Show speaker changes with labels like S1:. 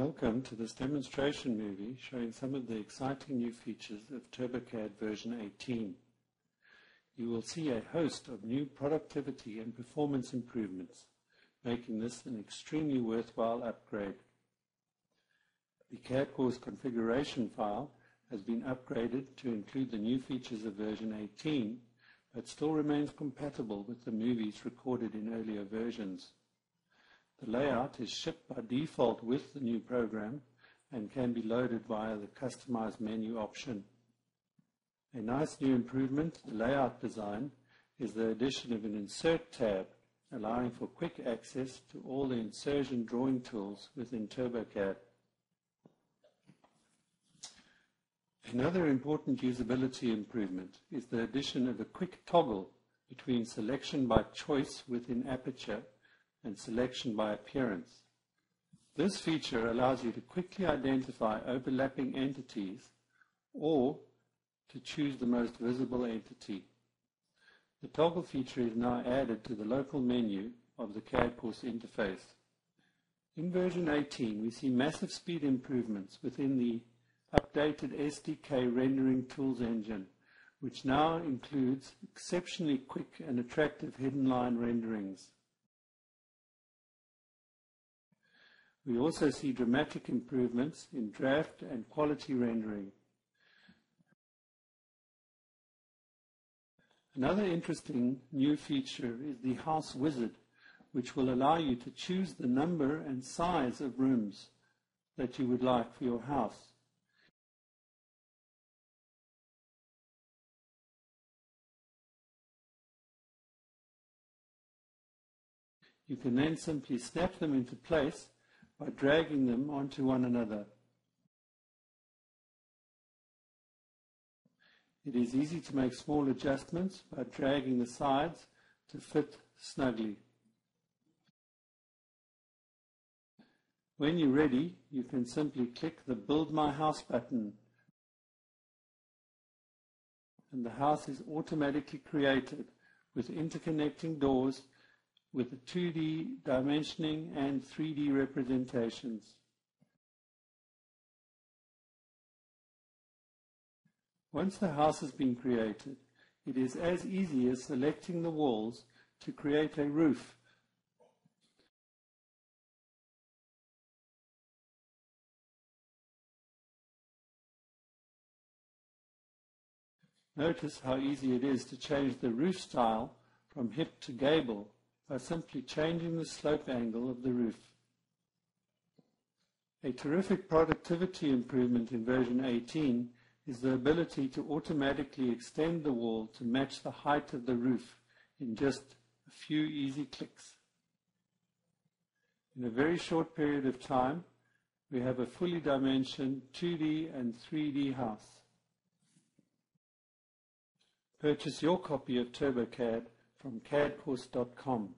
S1: Welcome to this demonstration movie showing some of the exciting new features of TurboCAD version 18. You will see a host of new productivity and performance improvements, making this an extremely worthwhile upgrade. The CAD course configuration file has been upgraded to include the new features of version 18, but still remains compatible with the movies recorded in earlier versions. The layout is shipped by default with the new program and can be loaded via the Customize menu option. A nice new improvement to the layout design is the addition of an Insert tab, allowing for quick access to all the insertion drawing tools within TurboCAD. Another important usability improvement is the addition of a quick toggle between selection by choice within Aperture and selection by appearance. This feature allows you to quickly identify overlapping entities or to choose the most visible entity. The toggle feature is now added to the local menu of the CAD course interface. In version 18, we see massive speed improvements within the updated SDK rendering tools engine, which now includes exceptionally quick and attractive hidden line renderings. We also see dramatic improvements in draft and quality rendering. Another interesting new feature is the House Wizard, which will allow you to choose the number and size of rooms that you would like for your house. You can then simply snap them into place by dragging them onto one another. It is easy to make small adjustments by dragging the sides to fit snugly. When you're ready, you can simply click the Build My House button and the house is automatically created with interconnecting doors with the 2D dimensioning and 3D representations. Once the house has been created, it is as easy as selecting the walls to create a roof. Notice how easy it is to change the roof style from hip to gable by simply changing the slope angle of the roof. A terrific productivity improvement in version 18 is the ability to automatically extend the wall to match the height of the roof in just a few easy clicks. In a very short period of time, we have a fully dimensioned 2D and 3D house. Purchase your copy of TurboCAD from cadcourse.com.